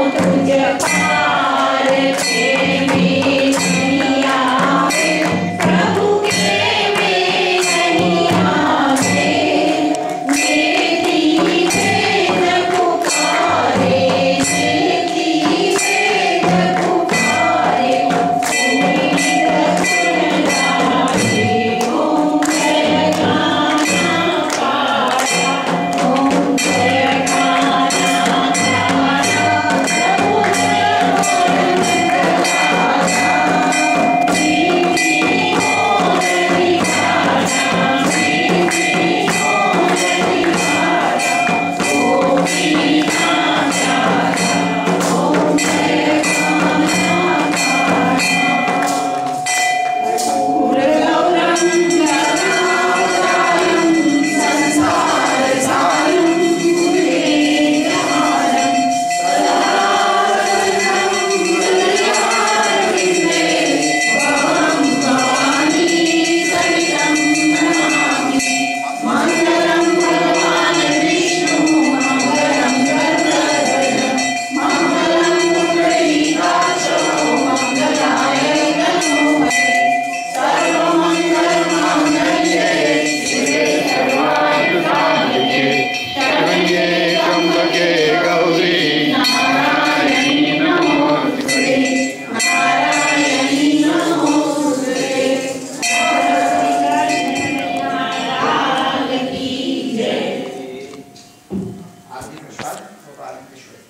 all the